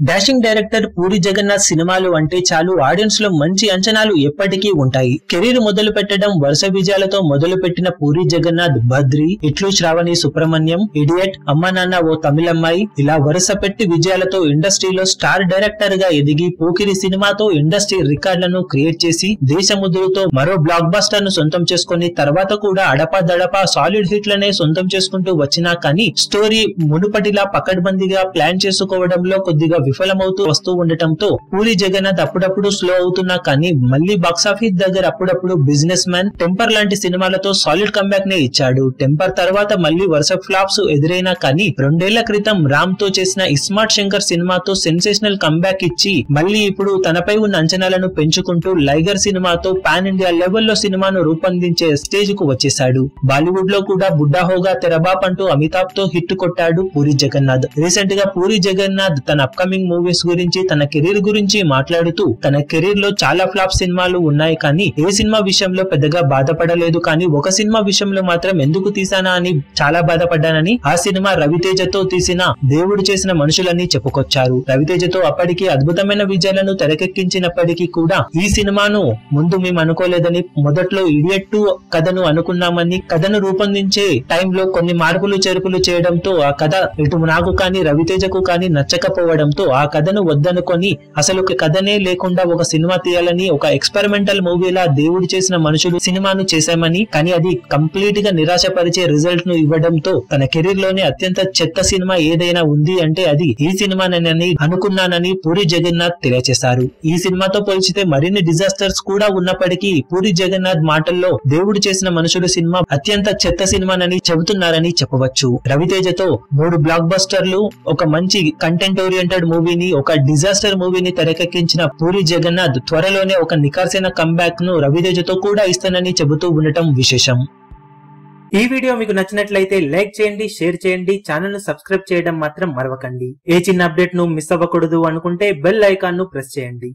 Dashing director puri Jagannadh సినిమాలు అంటే చాలు. ఆడియన్స్లో మంచి అంచనాలు ఎప్పటికీ ఉంటాయి. కెరీర్ మొదలు పెట్టడం వరుస విజయాలతో మొదలు పెట్టిన పూరి జగన్నాథ్ బద్రి ఇట్లు శ్రావణి సుబ్రహ్మణ్యం ఇడియట్ అమ్మ నాన్న ఓ తమిళమ్మాయి ఇలా వరుస పెట్టి విజయాలతో ఇండస్ట్రీలో స్టార్ డైరెక్టర్గా ఎదిగి పోకిరి సినిమాతో ఇండస్ట్రీ రికార్డులను క్రియేట్ చేసి దేశముద్రుతో మరో బ్లాక్ బస్టర్ను సొంతం చేసుకుని తర్వాత కూడా అడపా దడపా సాలిడ్ హిట్లనే సొంతం చేసుకుంటూ వచ్చినా కానీ స్టోరీ మునుపటిలా పకడ్బందీగా ప్లాన్ చేసుకోవడంలో కొద్దిగా విఫలమవుతూ వస్తూ ఉండటంతో పూరి జగన్నాథ్ అప్పుడప్పుడు స్లో అవుతున్నా కానీ మళ్ళీ బాక్సాఫీస్ దగ్గర అప్పుడప్పుడు బిజినెస్ మ్యాన్ టెంపర్ లాంటి సినిమాలతో సాలిడ్ కంబ్యాక్ నే ఇచ్చాడు. టెంపర్ తర్వాత మళ్ళీ వరుస ఫ్లాప్స్ ఎదురైనా కానీ రెండేళ్ళ క్రితం రామ్తో చేసిన ఇస్మార్ట్ శంకర్ సినిమాతో సెన్సేషనల్ కంబ్యాక్ ఇచ్చి మళ్ళీ ఇప్పుడు తనపై ఉన్న అంచనాలను పెంచుకుంటూ లైగర్ సినిమాతో పాన్ ఇండియా లెవెల్లో సినిమాను రూపొందించే స్టేజ్కు వచ్చేశాడు. బాలీవుడ్లో కూడా బుడ్డా హోగా తెరబాప్ అంటూ అమితాబ్తో హిట్ కొట్టాడు పూరి జగన్నాథ్. రీసెంట్గా పూరి జగన్నాథ్ తన అప్కమింగ్ మూవీస్ గురించి తన కెరీర్ గురించి మాట్లాడుతూ తన కెరీర్లో చాలా ఫ్లాప్ సినిమాలు ఉన్నాయి కానీ ఏ సినిమా విషయంలో పెద్దగా బాధపడలేదు కానీ ఒక సినిమా విషయంలో మాత్రం ఎందుకు తీసానా అని చాలా బాధపడ్డానని ఆ సినిమా రవితేజతో తీసిన దేవుడు చేసిన మనుషులని చెప్పుకొచ్చారు. రవితేజతో అప్పటికి అద్భుతమైన విజయాలను తెరకెక్కించినప్పటికీ కూడా ఈ సినిమాను ముందు మేము అనుకోలేదని మొదట్లో ఇడియట్ టూ కథను అనుకున్నామని కథను రూపొందించే టైంలో కొన్ని మార్పులు చేర్పులు చేయడంతో ఆ కథ ఇటు నాకు కానీ రవితేజకు కానీ నచ్చకపోవడంతో ఆ కథను వద్దనుకొని అసలు ఒక కథనే లేకుండా ఒక సినిమా తీయాలని ఒక ఎక్స్పెరిమెంటల్ మూవీలా దేవుడు చేసిన మనుషులు సినిమాను చేశామని కానీ అది కంప్లీట్గా నిరాశపరిచే రిజల్ట్ను ఇవ్వడంతో తన కెరీర్లోనే అత్యంత చెత్త సినిమా ఏదైనా ఉంది అంటే అది ఈ సినిమానని అనుకున్నానని పూరి జగన్నాథ్ తెలియజేశారు ఈ సినిమాతో పోల్చితే మరిన్ని డిజాస్టర్స్ కూడా ఉన్నప్పటికీ పూరి జగన్నాథ్ మాటల్లో దేవుడు చేసిన మనుషులు సినిమా అత్యంత చెత్త సినిమానని చెబుతున్నారని చెప్పవచ్చు. రవితేజతో మూడు బ్లాక్ బస్టర్లు ఒక మంచి కంటెంట్ ఓరియంటెడ్ మూవీని ఒక డిజాస్టర్ మూవీని తెరకెక్కించిన పూరి జగన్నాథ్ త్వరలోనే ఒక నికార్సైన కంబ్యాక్ను రవితేజతో కూడా ఇస్తానని చెబుతూ ఉండటం విశేషం. ఈ వీడియో మీకు నచ్చినట్లయితే లైక్ చేయండి షేర్ చేయండి ఛానల్ను సబ్స్క్రైబ్ చేయడం మాత్రం మరవకండి. ఏ చిన్న అప్డేట్ను మిస్ అవ్వకూడదు అనుకుంటే బెల్ ఐకాన్ను ప్రెస్ చేయండి.